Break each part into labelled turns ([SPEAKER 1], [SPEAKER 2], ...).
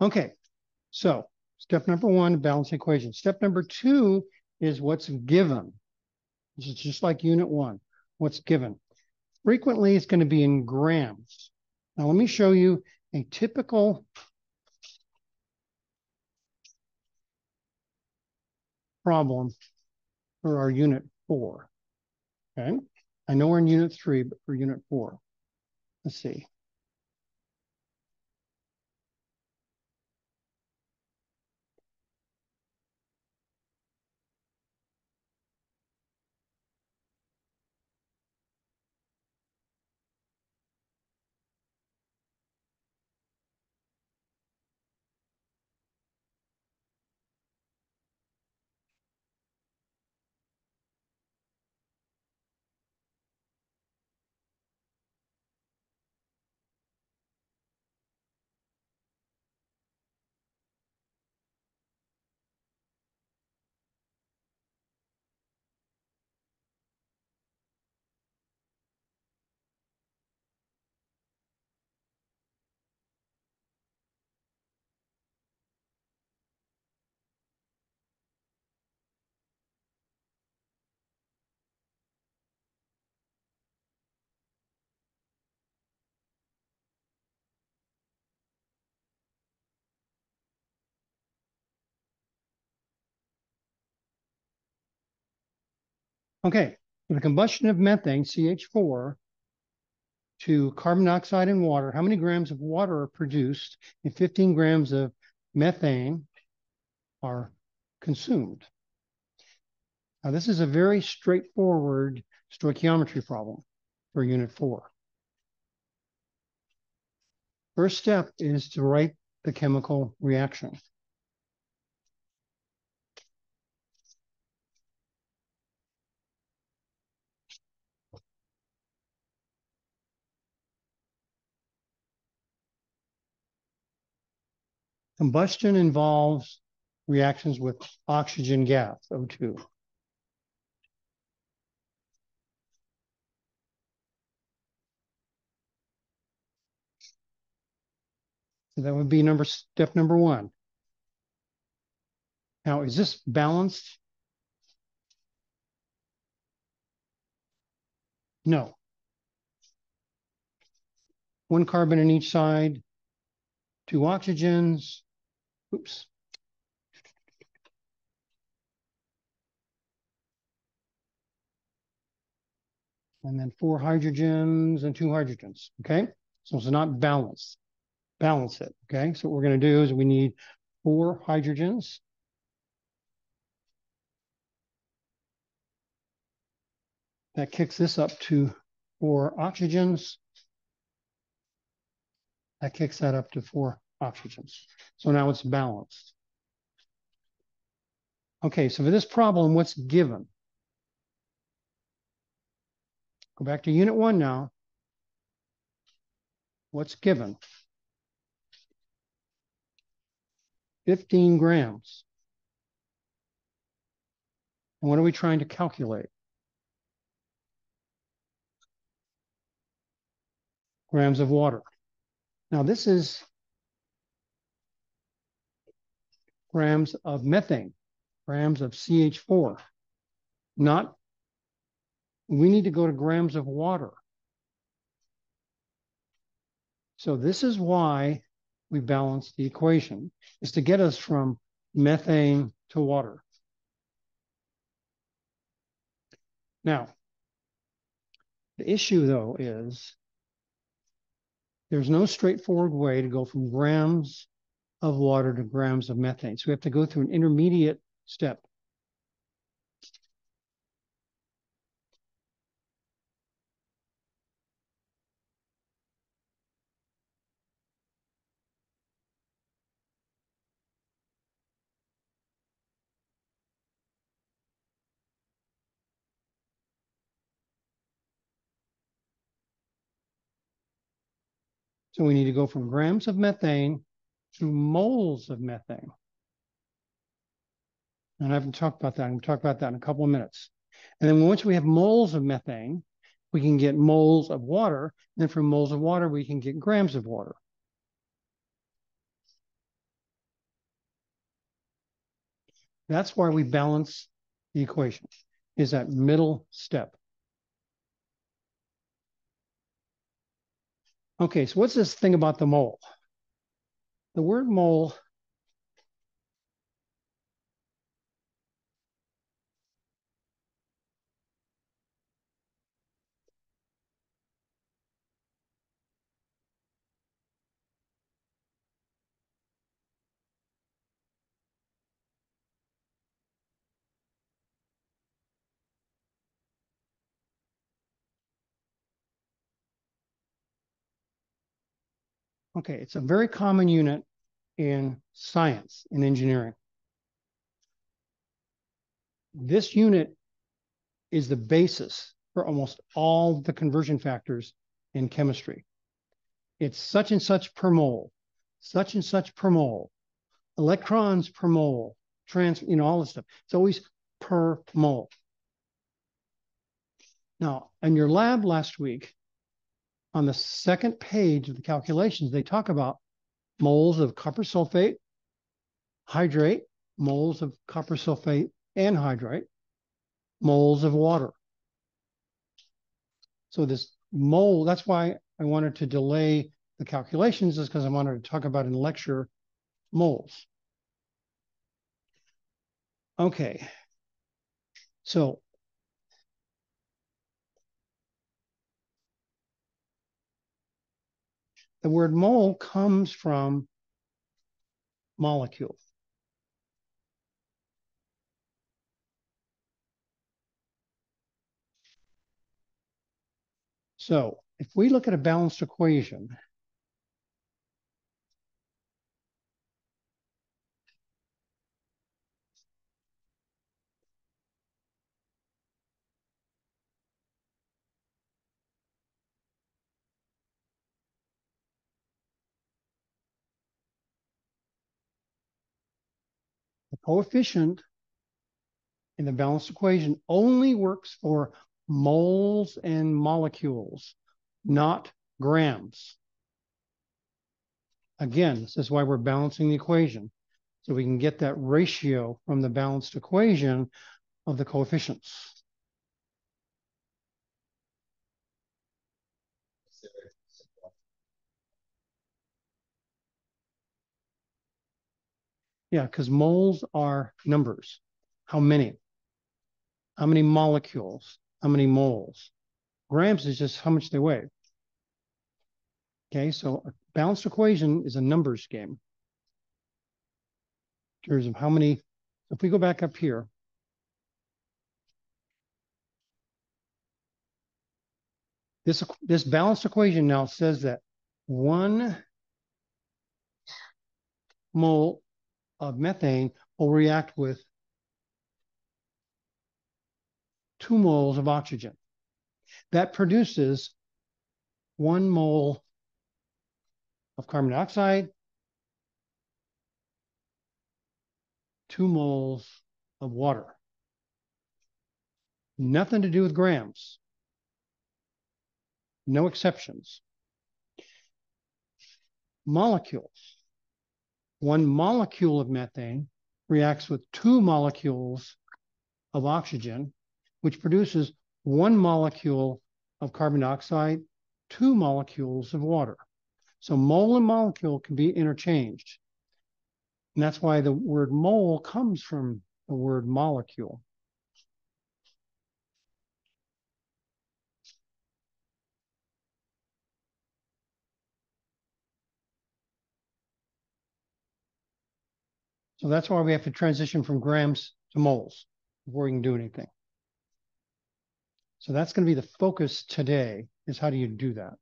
[SPEAKER 1] Okay, so step number one, balance equation. Step number two is what's given. This is just like unit one, what's given. Frequently, it's going to be in grams. Now, let me show you a typical problem for our unit four. Okay, I know we're in unit three, but for unit four, let's see. Okay, the combustion of methane, CH4, to carbon dioxide and water, how many grams of water are produced and 15 grams of methane are consumed? Now, this is a very straightforward stoichiometry problem for unit four. First step is to write the chemical reaction. Combustion involves reactions with oxygen gas, O2. So that would be number step number one. Now, is this balanced? No. One carbon on each side, two oxygens, Oops. And then four hydrogens and two hydrogens, okay? So it's not balanced. Balance it, okay? So what we're going to do is we need four hydrogens. That kicks this up to four oxygens. That kicks that up to four oxygens. So now it's balanced. Okay, so for this problem, what's given? Go back to unit one now. What's given? 15 grams. And what are we trying to calculate? Grams of water. Now this is grams of methane, grams of CH4. Not, we need to go to grams of water. So this is why we balance the equation, is to get us from methane to water. Now, the issue though is there's no straightforward way to go from grams of water to grams of methane. So we have to go through an intermediate step. So we need to go from grams of methane to moles of methane. And I haven't talked about that. I'm going to talk about that in a couple of minutes. And then once we have moles of methane, we can get moles of water. And then from moles of water, we can get grams of water. That's why we balance the equation, is that middle step. Okay, so what's this thing about the mole? The word mole Okay, it's a very common unit in science and engineering. This unit is the basis for almost all the conversion factors in chemistry. It's such and such per mole, such and such per mole, electrons per mole, trans, you know, all this stuff. It's always per mole. Now, in your lab last week, on the second page of the calculations, they talk about moles of copper sulfate, hydrate, moles of copper sulfate and hydrate, moles of water. So this mole, that's why I wanted to delay the calculations is because I wanted to talk about in lecture moles. Okay. So The word mole comes from molecule. So if we look at a balanced equation, coefficient in the balanced equation only works for moles and molecules, not grams. Again, this is why we're balancing the equation. So we can get that ratio from the balanced equation of the coefficients. Yeah, because moles are numbers. How many? How many molecules? How many moles? Grams is just how much they weigh. Okay, so a balanced equation is a numbers game. In terms of how many, if we go back up here, this, this balanced equation now says that one mole of methane will react with two moles of oxygen. That produces one mole of carbon dioxide, two moles of water. Nothing to do with grams. No exceptions. Molecules one molecule of methane reacts with two molecules of oxygen, which produces one molecule of carbon dioxide, two molecules of water. So mole and molecule can be interchanged. And that's why the word mole comes from the word molecule. So that's why we have to transition from grams to moles before we can do anything. So that's going to be the focus today is how do you do that?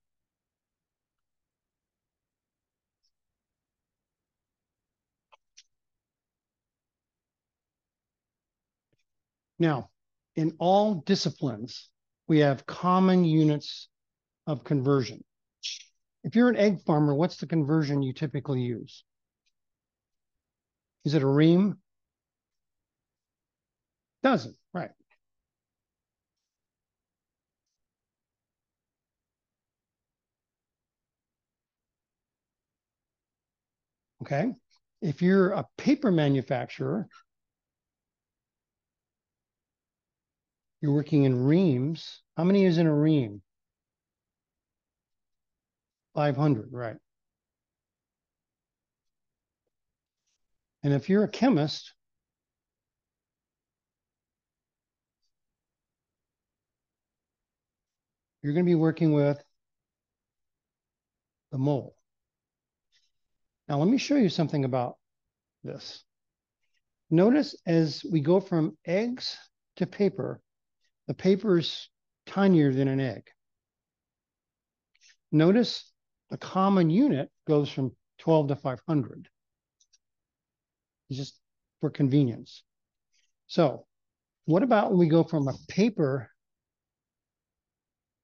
[SPEAKER 1] Now, in all disciplines, we have common units of conversion. If you're an egg farmer, what's the conversion you typically use? Is it a ream? Doesn't, right. Okay. If you're a paper manufacturer, you're working in reams. How many is in a ream? 500, right. And if you're a chemist, you're going to be working with the mole. Now, let me show you something about this. Notice as we go from eggs to paper, the paper is tinier than an egg. Notice the common unit goes from 12 to 500. Just for convenience. So what about when we go from a paper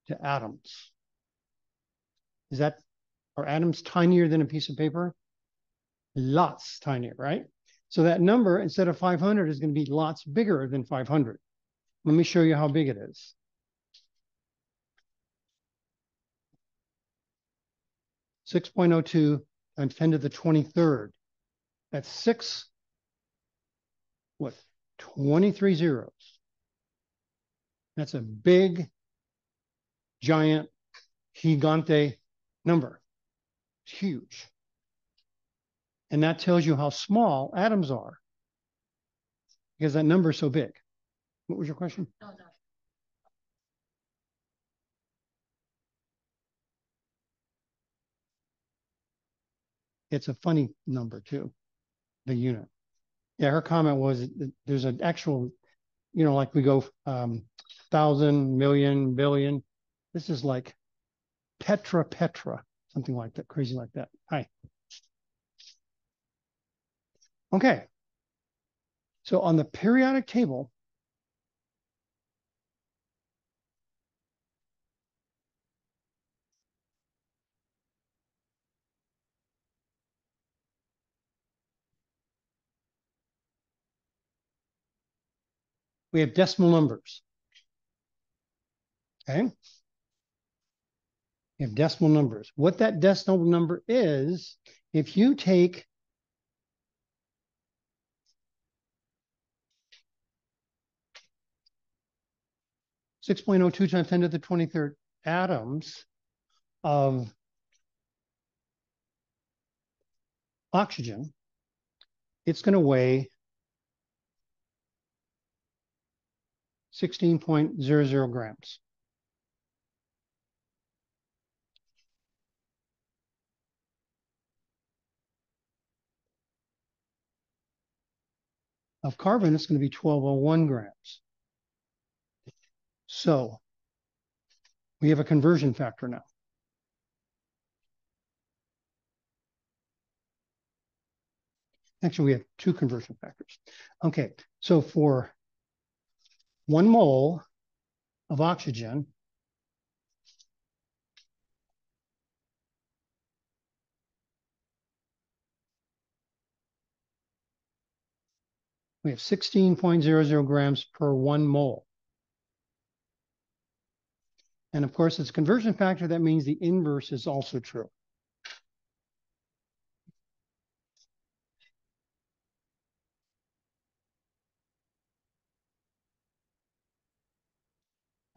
[SPEAKER 1] to atoms? Is that, are atoms tinier than a piece of paper? Lots tinier, right? So that number, instead of 500, is going to be lots bigger than 500. Let me show you how big it is. Six point oh two times ten to the twenty-third. That's six, what, 23 zeros. That's a big, giant, gigante number. It's huge. And that tells you how small atoms are because that number is so big. What was your question?
[SPEAKER 2] No, no.
[SPEAKER 1] It's a funny number too, the unit. Yeah, her comment was that there's an actual, you know, like we go um, thousand, million, billion. This is like petra petra, something like that, crazy like that. Hi. Okay. So on the periodic table, we have decimal numbers. Okay. We have decimal numbers. What that decimal number is, if you take Six point oh two times ten to the twenty-third atoms of oxygen, it's going to weigh 16.00 grams. Of carbon, it's going to be 1201 grams. So we have a conversion factor now. Actually, we have two conversion factors. Okay, so for one mole of oxygen we have 16.00 grams per one mole. And of course, it's conversion factor. That means the inverse is also true.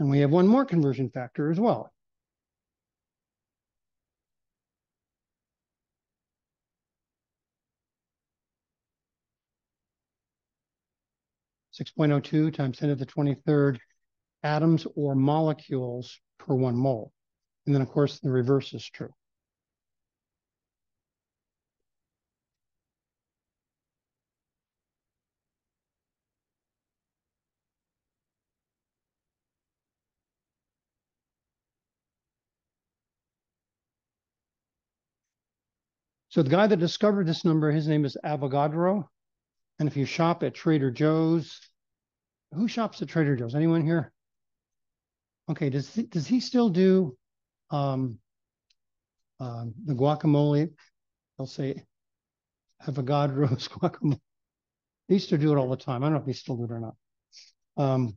[SPEAKER 1] And we have one more conversion factor as well. Six point oh two times ten to the twenty-third atoms or molecules per one mole. And then of course the reverse is true. So the guy that discovered this number, his name is Avogadro. And if you shop at Trader Joe's, who shops at Trader Joe's? Anyone here? Okay, does he, does he still do um, uh, the guacamole? They'll say Avogadro's guacamole. They used to do it all the time. I don't know if they still do it or not. Um,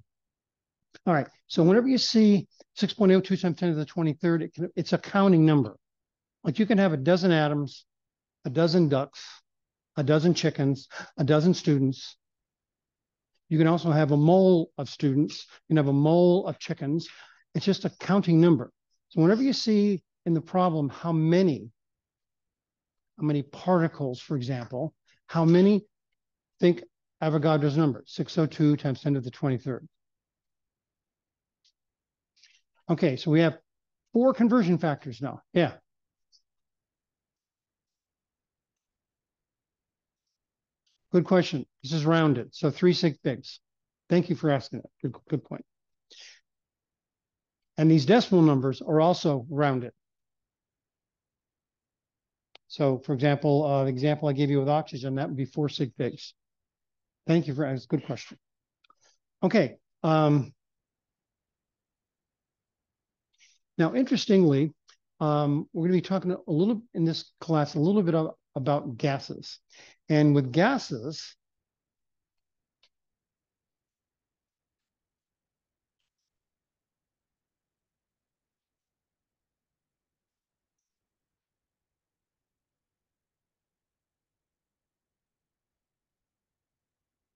[SPEAKER 1] all right, so whenever you see 6.02 times 10 to the 23rd, it can, it's a counting number. Like you can have a dozen atoms a dozen ducks, a dozen chickens, a dozen students. You can also have a mole of students. You can have a mole of chickens. It's just a counting number. So whenever you see in the problem how many, how many particles, for example, how many think Avogadro's number, 602 times 10 to the 23rd. Okay, so we have four conversion factors now. Yeah. Good question. This is rounded. So three sig figs. Thank you for asking that. Good, good point. And these decimal numbers are also rounded. So for example, uh, the example I gave you with oxygen, that would be four sig figs. Thank you for asking. Good question. Okay. Um, now, interestingly, um, we're going to be talking a little in this class a little bit of, about gases. And with gases,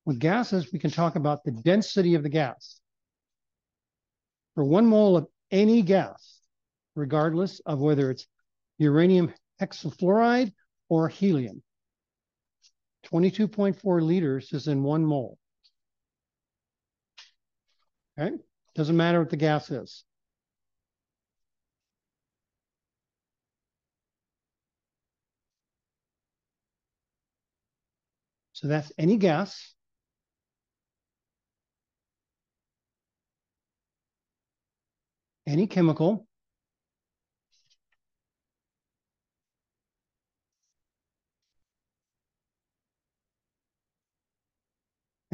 [SPEAKER 1] with gases, we can talk about the density of the gas. For one mole of any gas, regardless of whether it's uranium hexafluoride or helium, 22.4 liters is in one mole. Okay, doesn't matter what the gas is. So that's any gas. Any chemical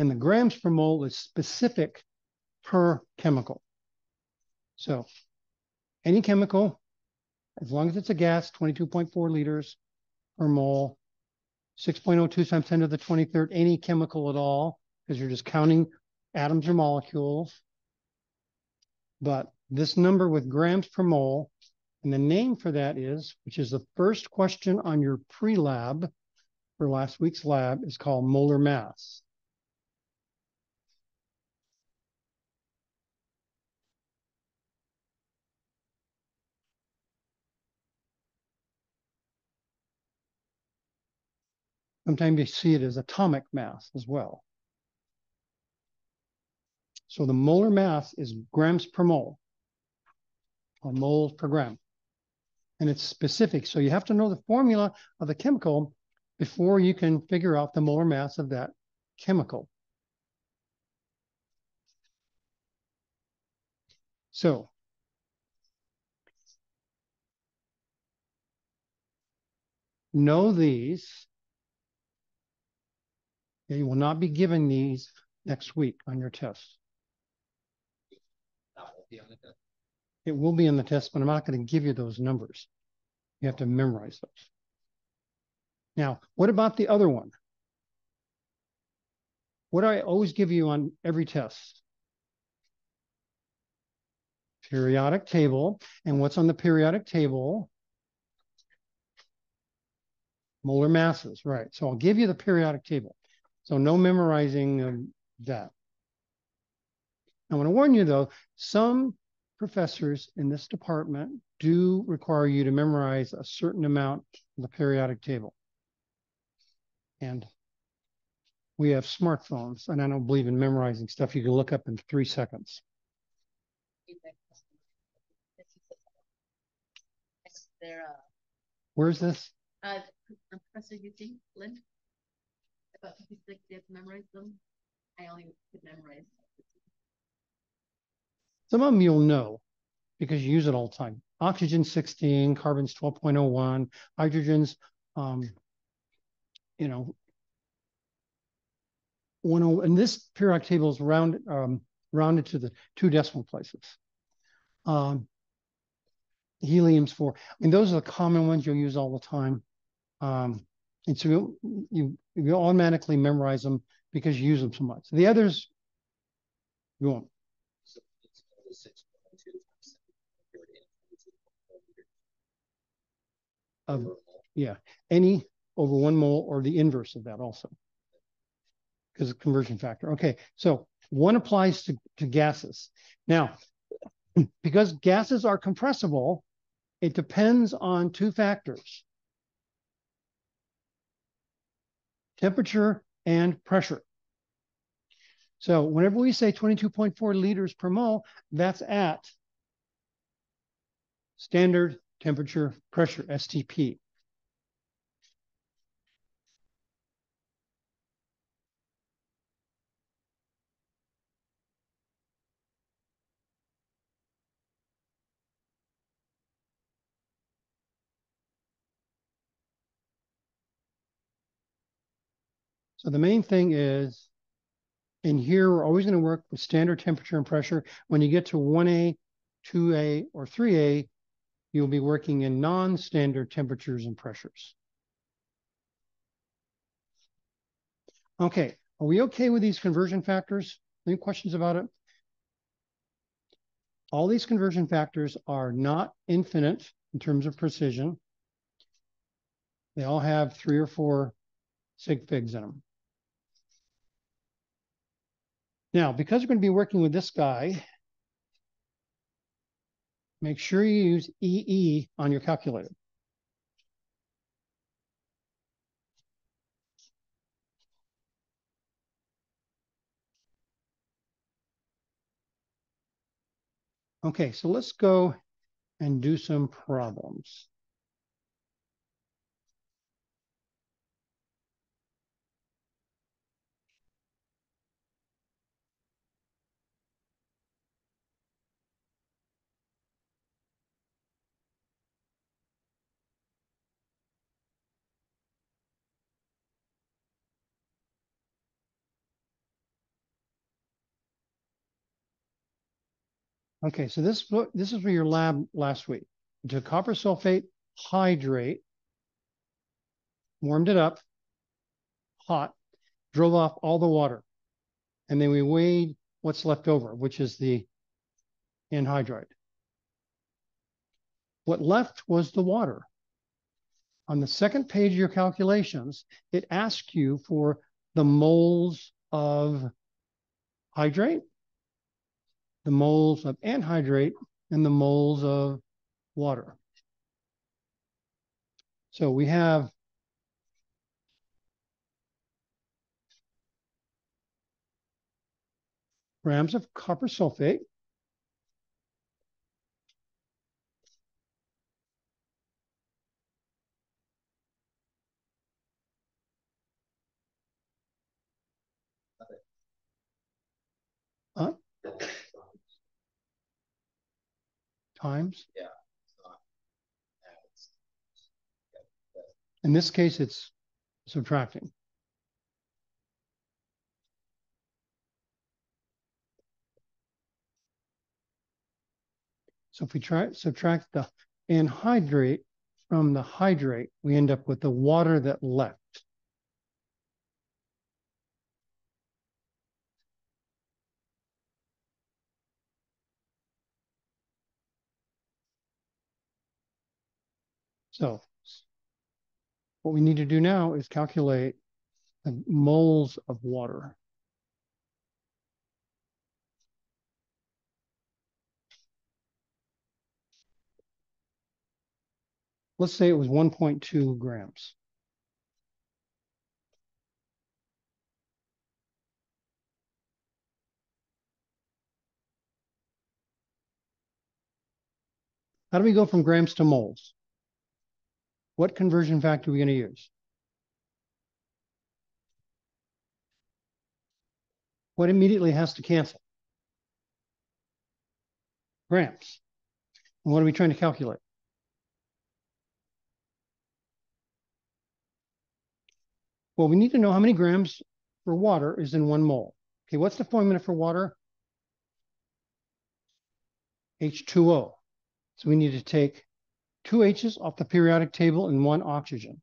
[SPEAKER 1] and the grams per mole is specific per chemical. So any chemical, as long as it's a gas, 22.4 liters per mole, 6.02 times 10 to the 23rd, any chemical at all, because you're just counting atoms or molecules. But this number with grams per mole, and the name for that is, which is the first question on your pre-lab for last week's lab, is called molar mass. Sometimes you see it as atomic mass as well. So the molar mass is grams per mole, or moles per gram. And it's specific. So you have to know the formula of the chemical before you can figure out the molar mass of that chemical. So know these you will not be given these next week on your test. It will be on the test, but I'm not going to give you those numbers. You have to memorize those. Now, what about the other one? What do I always give you on every test? Periodic table. And what's on the periodic table? Molar masses, right. So I'll give you the periodic table. So no memorizing of that. I want to warn you though, some professors in this department do require you to memorize a certain amount of the periodic table. And we have smartphones, and I don't believe in memorizing stuff you can look up in three seconds. Where's this?
[SPEAKER 2] Uh, Professor Eugene Lind about 56, you have to memorize them. I only could memorize.
[SPEAKER 1] Some of them you'll know because you use it all the time. Oxygen 16, carbon's 12.01, hydrogen's, um, you know, 10, and this periodic table is round, um, rounded to the two decimal places. Um, helium's four. I mean, those are the common ones you'll use all the time. Um, and so you, you, automatically memorize them because you use them so much. The others, you won't. Of, yeah, any over one mole or the inverse of that also. because of conversion factor. Okay, so one applies to, to gases. Now, because gases are compressible, it depends on two factors. Temperature and pressure. So whenever we say 22.4 liters per mole, that's at standard temperature pressure, STP. So the main thing is in here, we're always going to work with standard temperature and pressure. When you get to 1A, 2A, or 3A, you'll be working in non-standard temperatures and pressures. Okay, are we okay with these conversion factors? Any questions about it? All these conversion factors are not infinite in terms of precision. They all have three or four sig figs in them. Now, because we're going to be working with this guy, make sure you use EE on your calculator. Okay, so let's go and do some problems. Okay, so this this is for your lab last week. Took copper sulfate hydrate, warmed it up, hot, drove off all the water, and then we weighed what's left over, which is the anhydrate. What left was the water. On the second page of your calculations, it asks you for the moles of hydrate the moles of anhydrate and the moles of water. So we have grams of copper sulfate. Times.
[SPEAKER 3] Yeah.
[SPEAKER 1] In this case, it's subtracting. So if we try subtract the anhydrate from the hydrate, we end up with the water that left. So what we need to do now is calculate the moles of water. Let's say it was 1.2 grams. How do we go from grams to moles? What conversion factor are we going to use? What immediately has to cancel? Grams. And what are we trying to calculate? Well, we need to know how many grams for water is in one mole. Okay, what's the formula for water? H2O. So we need to take two H's off the periodic table and one oxygen.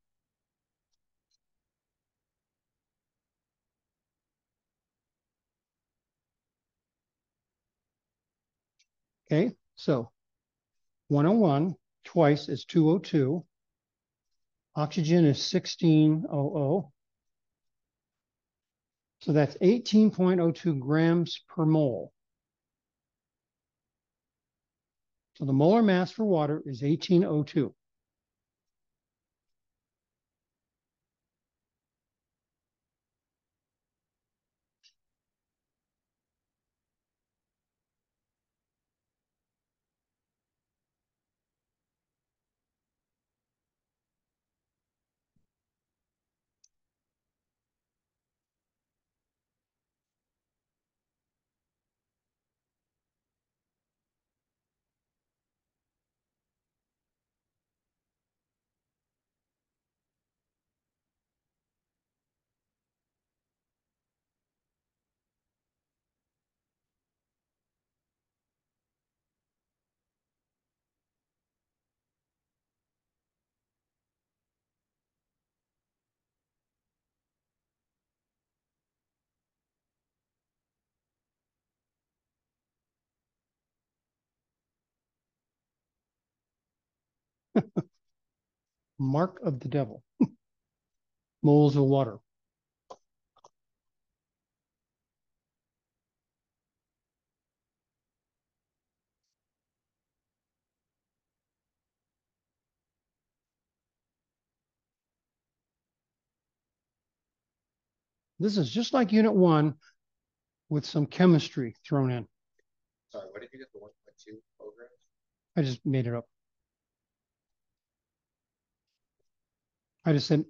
[SPEAKER 1] Okay, so 101 twice is 202. Oxygen is 1600. So that's eighteen point oh two grams per mole. So the molar mass for water is 1802. Mark of the devil. Moles of water. This is just like unit one with some chemistry thrown in.
[SPEAKER 3] Sorry, what did you get the one point two kilograms?
[SPEAKER 1] I just made it up. I just said,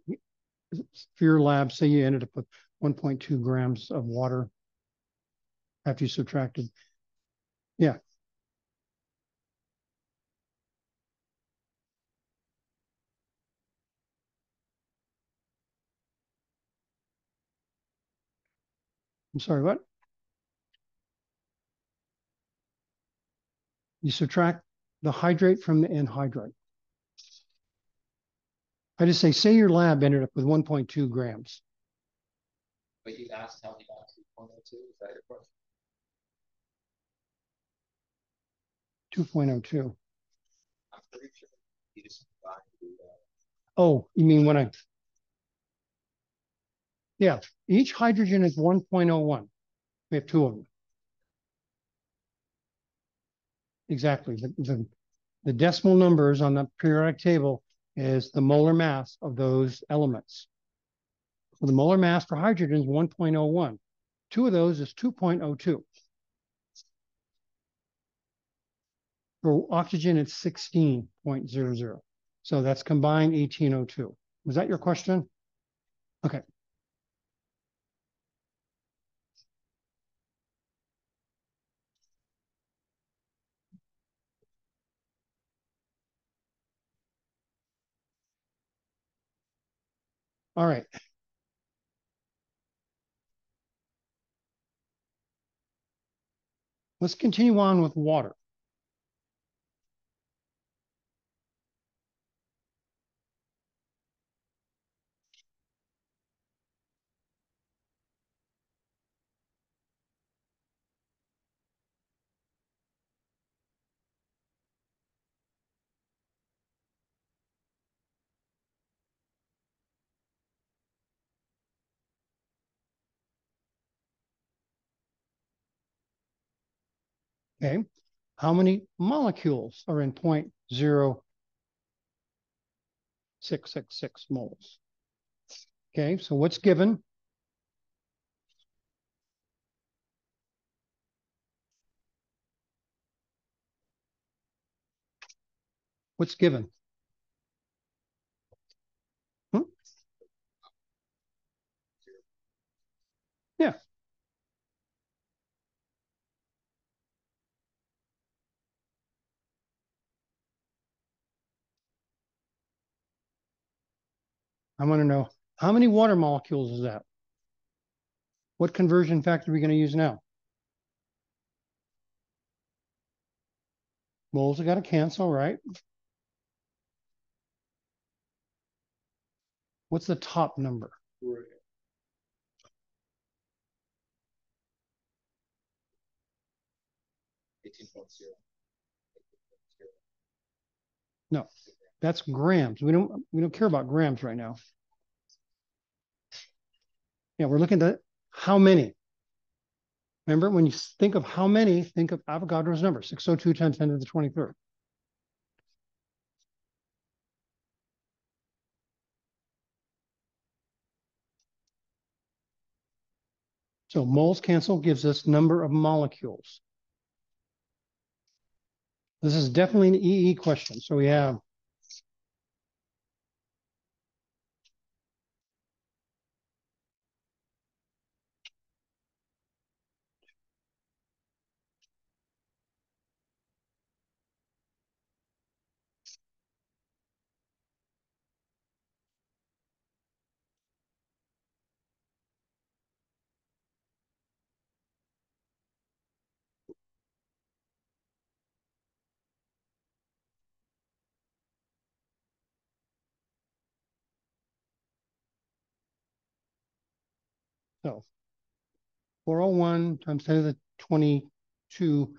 [SPEAKER 1] for your lab, say you ended up with one point two grams of water after you subtracted. Yeah. I'm sorry, what? You subtract the hydrate from the anhydrate. I just say, say your lab ended up with one point two grams.
[SPEAKER 3] But you asked how he got two point oh two, is that your question?
[SPEAKER 1] Two point oh two.
[SPEAKER 3] I'm pretty sure he just combined the,
[SPEAKER 1] oh, you mean when I? Yeah, each hydrogen is one point oh one. We have two of them. Exactly. The, the, the decimal numbers on the periodic table is the molar mass of those elements. So the molar mass for hydrogen is 1.01. Two of those is 2.02. For oxygen, it's 16.00. So that's combined 1802. Was that your question? Okay. All right. Let's continue on with water. Okay, how many molecules are in 0.0666 moles? Okay, so what's given? What's given? I want to know how many water molecules is that? What conversion factor are we going to use now? Moles have got to cancel, right? What's the top number?
[SPEAKER 3] eighteen point zero.
[SPEAKER 1] No, that's grams. We don't we don't care about grams right now. Yeah, we're looking at how many? Remember, when you think of how many, think of Avogadro's number, 602 times 10 to the 23rd. So moles cancel gives us number of molecules. This is definitely an EE question. So we have So 401 times 10 to the 22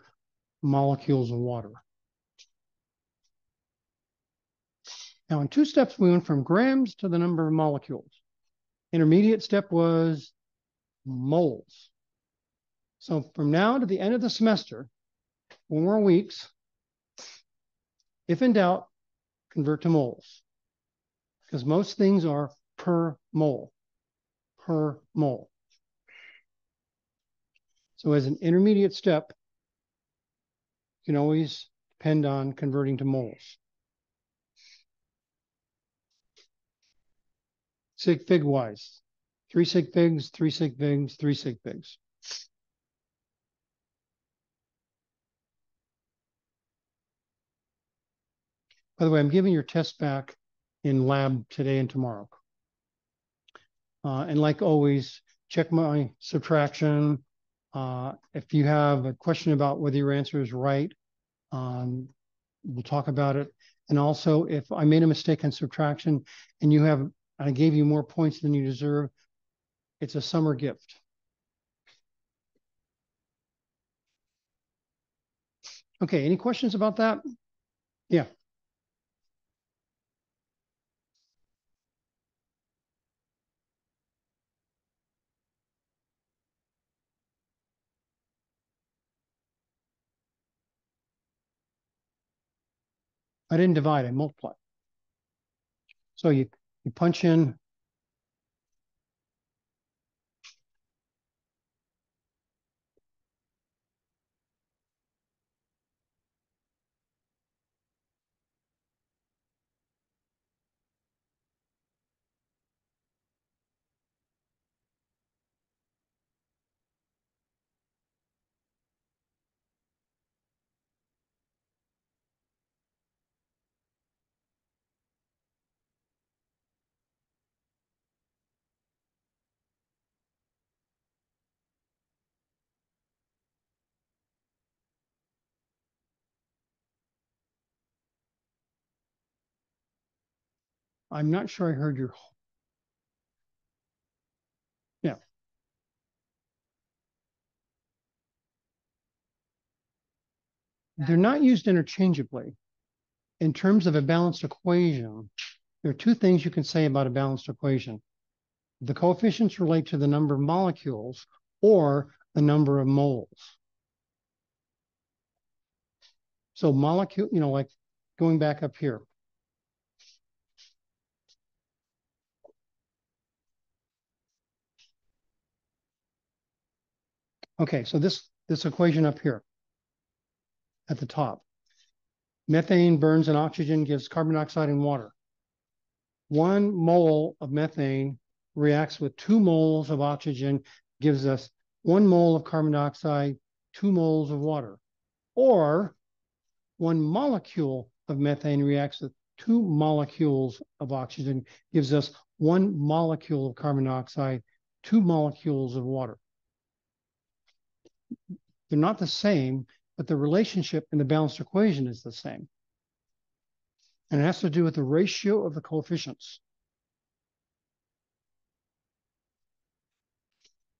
[SPEAKER 1] molecules of water. Now in two steps, we went from grams to the number of molecules. Intermediate step was moles. So from now to the end of the semester, four more weeks, if in doubt, convert to moles. Because most things are per mole, per mole. So as an intermediate step, you can always depend on converting to moles. Sig fig wise, three sig figs, three sig figs, three sig figs. By the way, I'm giving your test back in lab today and tomorrow. Uh, and like always, check my subtraction. Uh, if you have a question about whether your answer is right, um, we'll talk about it. And also, if I made a mistake on subtraction and you have, I gave you more points than you deserve, it's a summer gift. Okay, any questions about that? Yeah. I didn't divide, I multiply. So you, you punch in I'm not sure I heard your. Yeah. They're not used interchangeably. In terms of a balanced equation, there are two things you can say about a balanced equation. The coefficients relate to the number of molecules or the number of moles. So molecule, you know, like going back up here, Okay, so this, this equation up here at the top. Methane burns in oxygen, gives carbon dioxide and water. One mole of methane reacts with two moles of oxygen, gives us one mole of carbon dioxide, two moles of water. Or one molecule of methane reacts with two molecules of oxygen, gives us one molecule of carbon dioxide, two molecules of water. They're not the same, but the relationship in the balanced equation is the same. And it has to do with the ratio of the coefficients.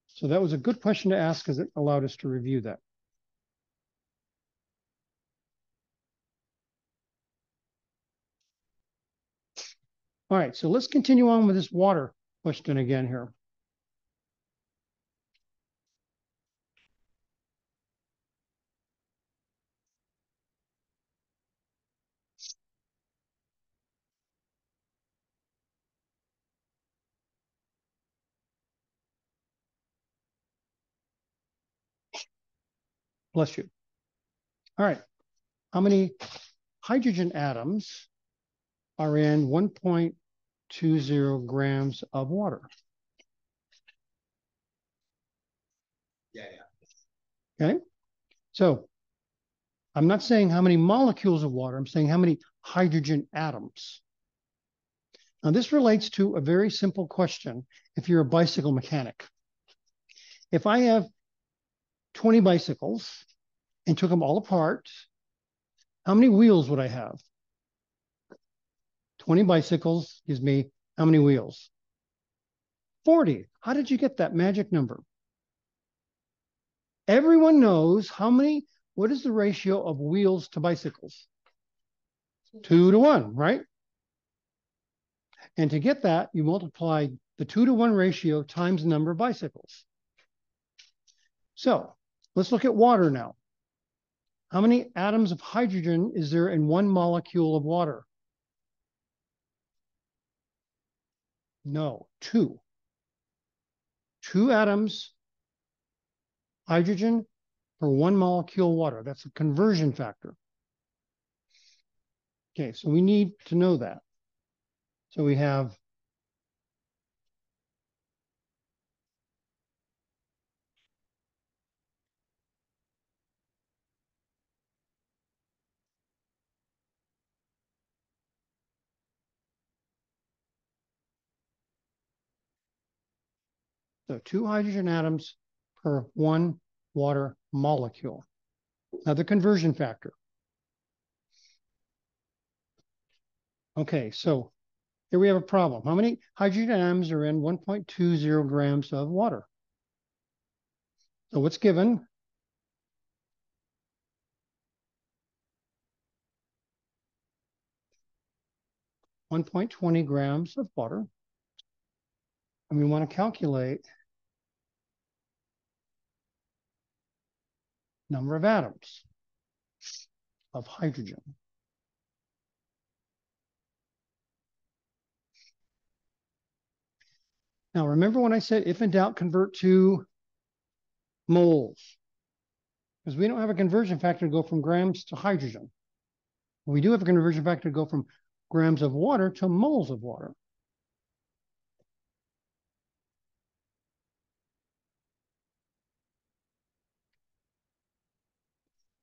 [SPEAKER 1] So that was a good question to ask because it allowed us to review that. All right, so let's continue on with this water question again here. Bless you. All right. How many hydrogen atoms are in 1.20 grams of water?
[SPEAKER 3] Yeah, yeah.
[SPEAKER 1] Okay. So I'm not saying how many molecules of water, I'm saying how many hydrogen atoms. Now, this relates to a very simple question if you're a bicycle mechanic. If I have 20 bicycles and took them all apart, how many wheels would I have? 20 bicycles gives me how many wheels? 40. How did you get that magic number? Everyone knows how many, what is the ratio of wheels to bicycles? Two to one, right? And to get that, you multiply the two to one ratio times the number of bicycles. So let's look at water now. How many atoms of hydrogen is there in one molecule of water? No, two. Two atoms, hydrogen for one molecule water. That's a conversion factor. Okay, so we need to know that. So we have So two hydrogen atoms per one water molecule. Now the conversion factor. Okay, so here we have a problem. How many hydrogen atoms are in 1.20 grams of water? So what's given? One point twenty grams of water. And we want to calculate number of atoms of hydrogen. Now, remember when I said if in doubt, convert to moles, because we don't have a conversion factor to go from grams to hydrogen. We do have a conversion factor to go from grams of water to moles of water.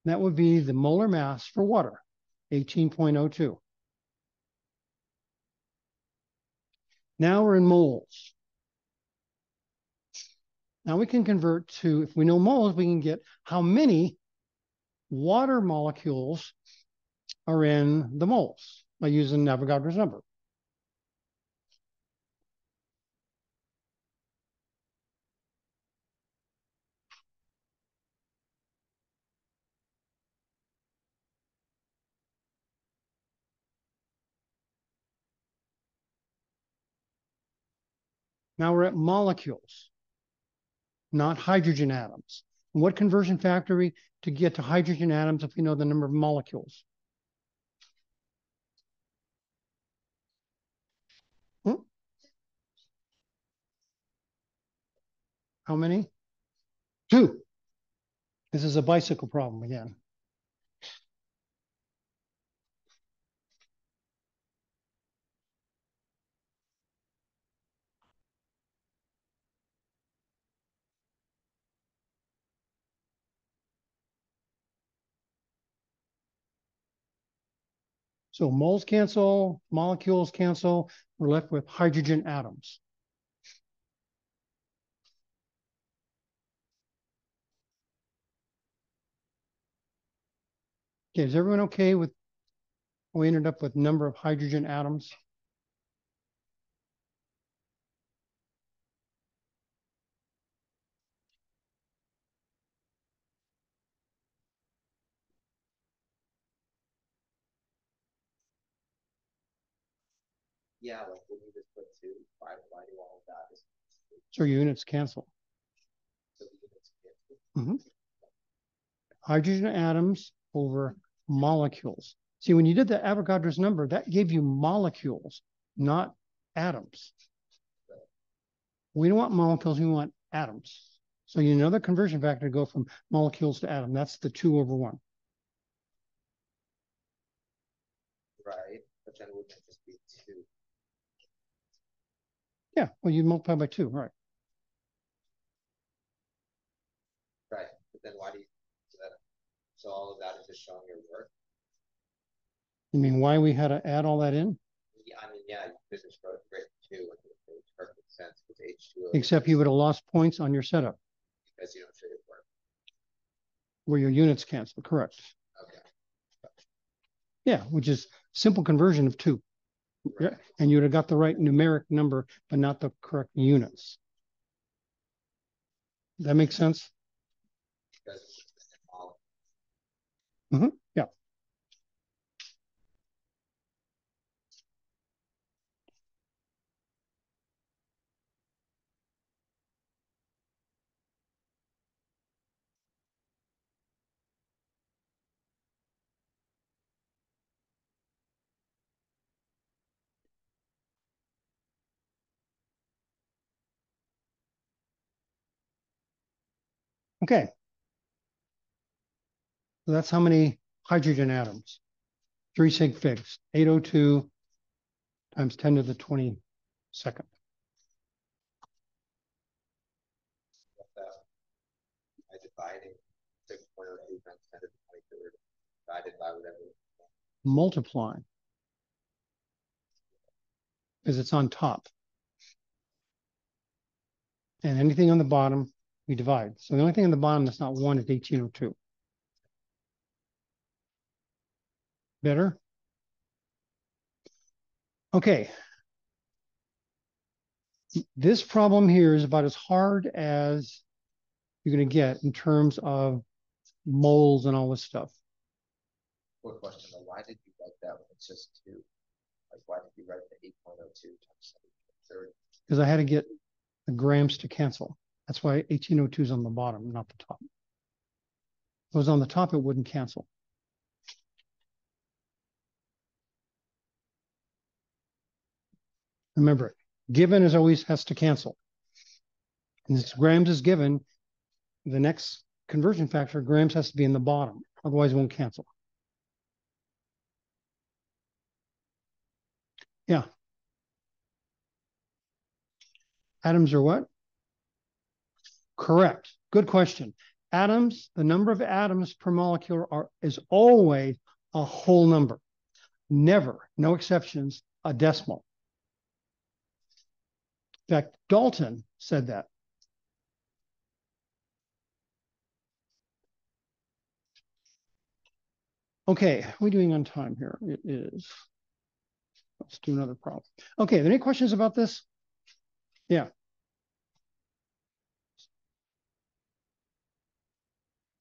[SPEAKER 1] That would be the molar mass for water, 18.02. Now we're in moles. Now we can convert to, if we know moles, we can get how many water molecules are in the moles by using Avogadro's number. Now we're at molecules, not hydrogen atoms. And what conversion factor to get to hydrogen atoms if we know the number of molecules? Hmm? How many? Two. This is a bicycle problem again. So moles cancel, molecules cancel, we're left with hydrogen atoms. Okay, is everyone okay with, we ended up with number of hydrogen atoms?
[SPEAKER 3] Yeah, like when you just put two, five dividing all of that is.
[SPEAKER 1] So units cancel.
[SPEAKER 3] So the units cancel. Mm-hmm.
[SPEAKER 1] Hydrogen atoms over molecules. See, when you did the Avogadro's number, that gave you molecules, not atoms. We don't want molecules, we want atoms. So you know the conversion factor to go from molecules to atom. That's the two over one.
[SPEAKER 3] Right, but then wouldn't it just be two?
[SPEAKER 1] Yeah, well, you multiply by two, right?
[SPEAKER 3] Right, but then why do you, so that, so all of that is just showing your work?
[SPEAKER 1] You mean why we had to add all that in?
[SPEAKER 3] Yeah, I mean, yeah, business growth rate two, makes perfect sense, because H two.
[SPEAKER 1] Except you would have lost points on your setup
[SPEAKER 3] Because you don't show your work,
[SPEAKER 1] where your units cancel, correct?
[SPEAKER 3] okay.
[SPEAKER 1] Yeah, which is simple conversion of two. Yeah,
[SPEAKER 3] Right.
[SPEAKER 1] and you would have got the right numeric number, but not the correct units. That makes sense?
[SPEAKER 3] Because it's
[SPEAKER 1] Okay. So that's how many hydrogen atoms? Three sig figs, eight oh two times ten to the twenty-second.
[SPEAKER 3] with that. By dividing six point oh two times ten to the twenty-third, divided by whatever.
[SPEAKER 1] multiplying. Because it's on top. And anything on the bottom, we divide. So the only thing on the bottom that's not one is eighteen oh two. Better? Okay. This problem here is about as hard as you're gonna get in terms of moles and all this stuff.
[SPEAKER 3] Quick question, though, why did you write that when it's just two? Like, why did you write the eight point oh two times seven thirty?
[SPEAKER 1] because I had to get the grams to cancel. That's why eighteen oh two is on the bottom, not the top. If it was on the top, it wouldn't cancel. Remember, given is always has to cancel. And this grams is given, the next conversion factor, grams has to be in the bottom, otherwise it won't cancel. Yeah. Atoms are what? Correct. Good question. Atoms, the number of atoms per molecule are is always a whole number. Never, no exceptions, a decimal. In fact, Dalton said that. Okay, how are we doing on time here? It is. Let's do another problem. Okay, any questions about this? Yeah.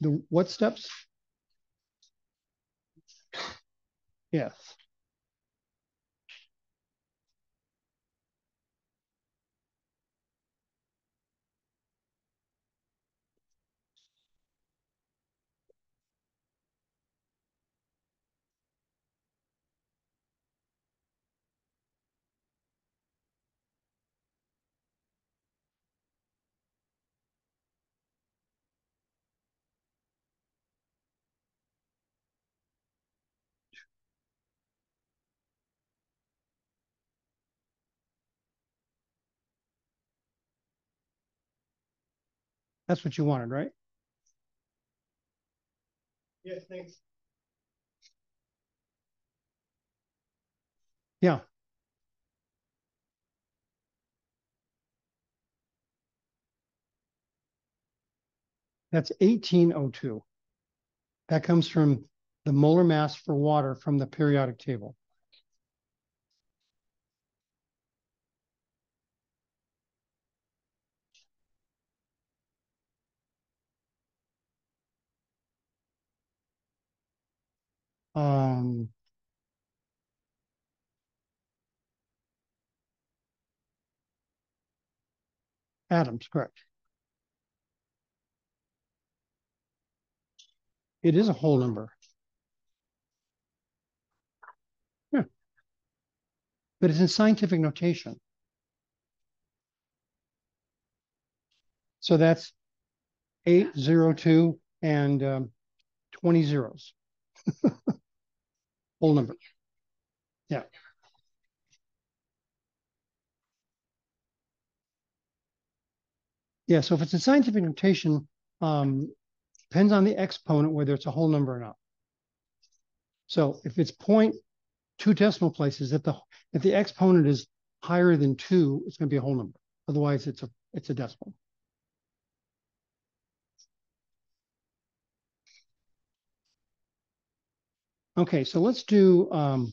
[SPEAKER 1] The what steps? Yes. That's what you wanted, right? Yes, thanks. Yeah. That's eighteen oh two. That comes from the molar mass for water from the periodic table. Um, atoms, correct. It is a whole number. Yeah. But it's in scientific notation. So that's eight zero two and um, twenty zeros. Whole number. Yeah. Yeah, so if it's a scientific notation, um, depends on the exponent, whether it's a whole number or not. So if it's point two decimal places, if the if the exponent is higher than two, it's going to be a whole number. Otherwise, it's a it's a decimal. Okay, so let's do um,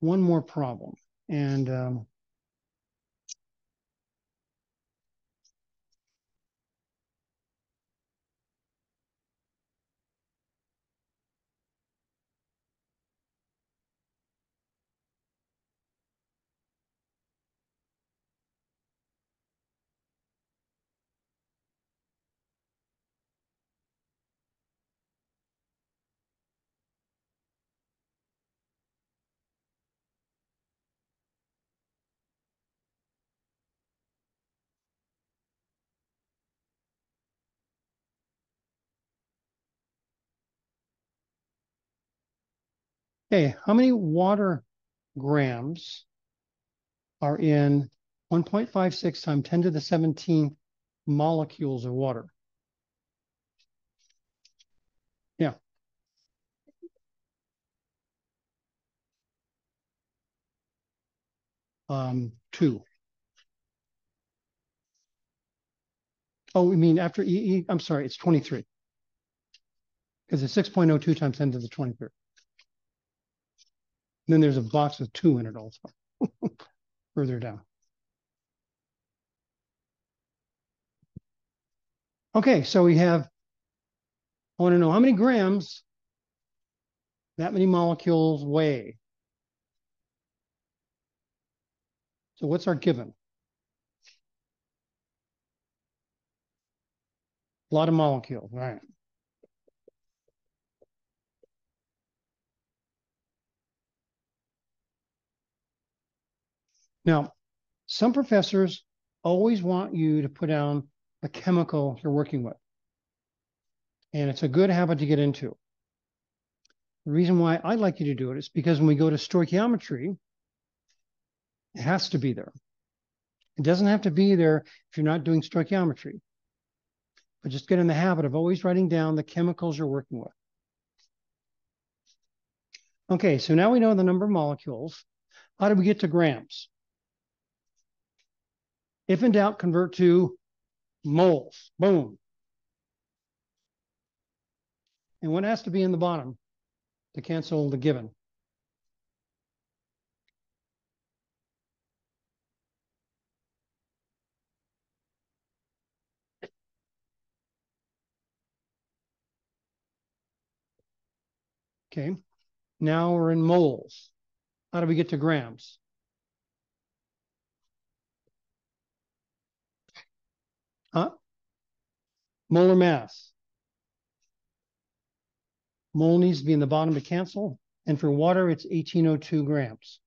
[SPEAKER 1] one more problem. And um, Okay, how many water grams are in 1.56 times 10 to the 17th molecules of water? Yeah. Um, two. Oh, we mean after EE? I'm sorry, it's 23. Because it's 6.02 times 10 to the 23rd. Then there's a box with two in it also, further down. Okay, so we have, I want to know how many grams that many molecules weigh. So what's our given? A lot of molecules, right? Now, some professors always want you to put down a chemical you're working with. And it's a good habit to get into. The reason why I'd like you to do it is because when we go to stoichiometry, it has to be there. It doesn't have to be there if you're not doing stoichiometry. But just get in the habit of always writing down the chemicals you're working with. Okay, so now we know the number of molecules. How do we get to grams? If in doubt, convert to moles. Boom. And what has to be in the bottom to cancel the given? Okay, now we're in moles. How do we get to grams? Huh? Molar mass. Mole needs to be in the bottom to cancel. And for water, it's 1802 grams.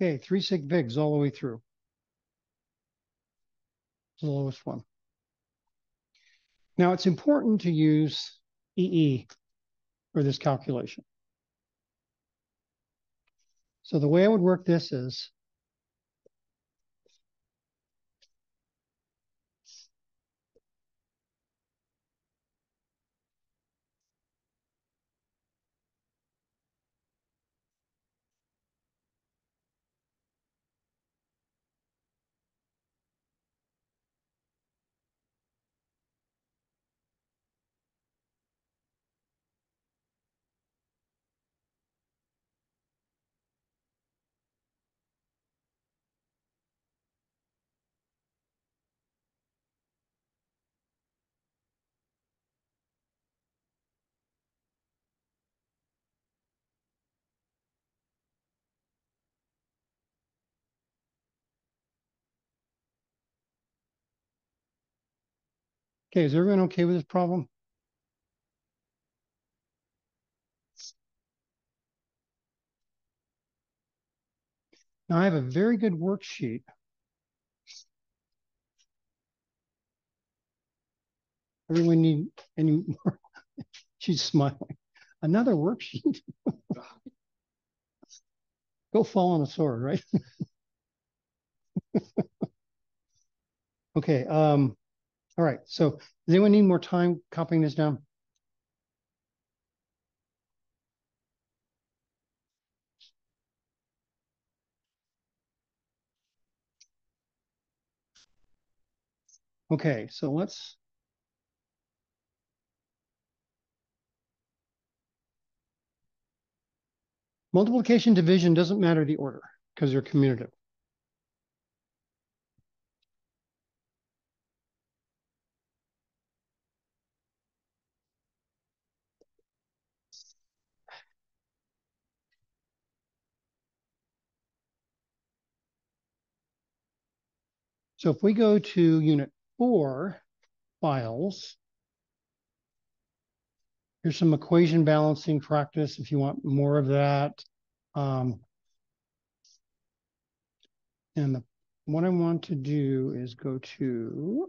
[SPEAKER 1] Okay, three sig figs all the way through. The lowest one. Now it's important to use EE for this calculation. So the way I would work this is Okay, is everyone okay with this problem? Now I have a very good worksheet. Everyone need any more? She's smiling. Another worksheet. Go fall on a sword, right? Okay, um, all right, so does anyone need more time copying this down? Okay, so let's. Multiplication division doesn't matter the order because they're commutative. So if we go to unit four files, here's some equation balancing practice if you want more of that. Um, and the, what I want to do is go to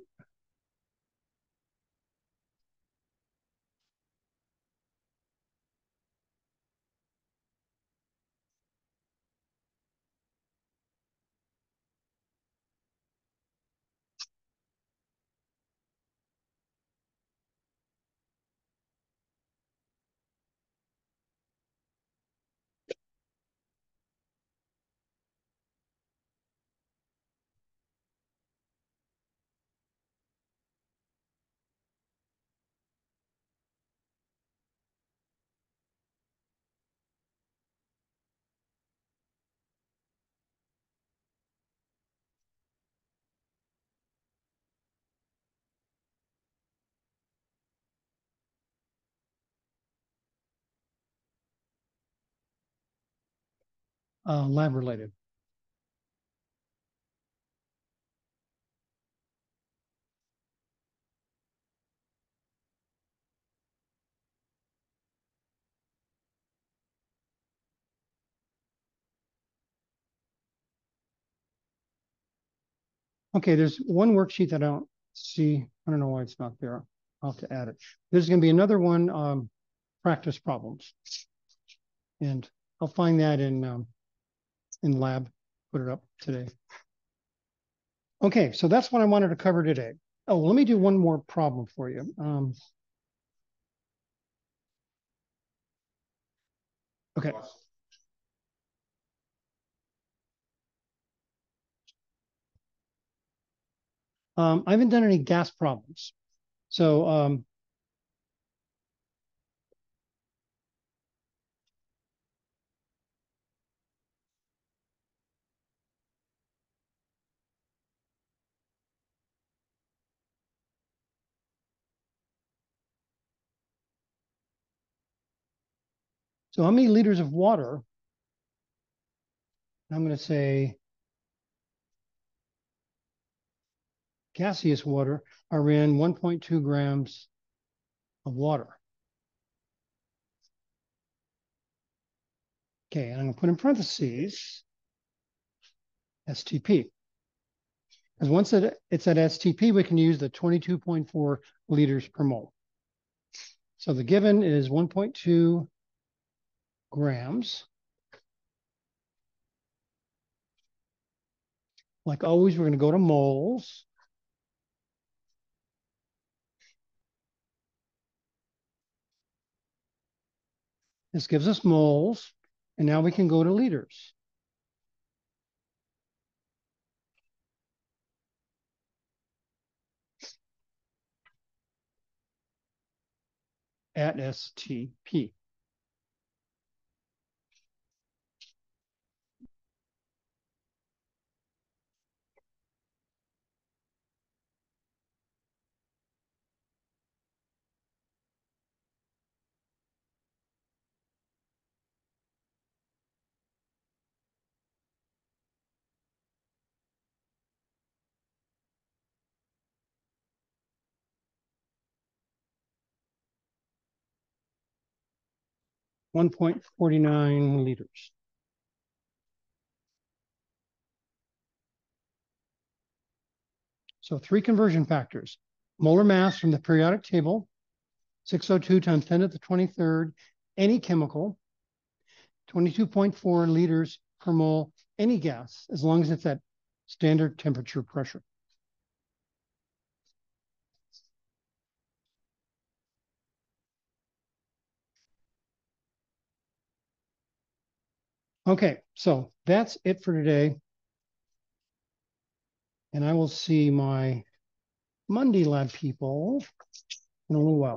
[SPEAKER 1] uh, lab related. Okay, there's one worksheet that I don't see. I don't know why it's not there. I'll have to add it. There's going to be another one, um, practice problems. And I'll find that in, um, in lab, put it up today. Okay, so that's what I wanted to cover today. Oh, let me do one more problem for you. Um, okay. Um, I haven't done any gas problems. So, um, so how many liters of water? I'm going to say gaseous water are in 1.2 grams of water. Okay, and I'm going to put in parentheses STP. Because once it, it's at STP, we can use the 22.4 liters per mole. So the given is 1.2 grams. Like always, we're going to go to moles. This gives us moles, and now we can go to liters. At STP. One point forty-nine liters. So three conversion factors, molar mass from the periodic table, six oh two times ten to the twenty-third, any chemical, twenty-two point four liters per mole, any gas, as long as it's at standard temperature pressure. Okay, so that's it for today. And I will see my Monday lab people in a little while.